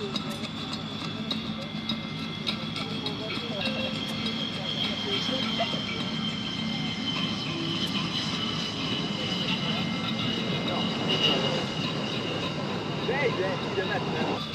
10, 10, 17.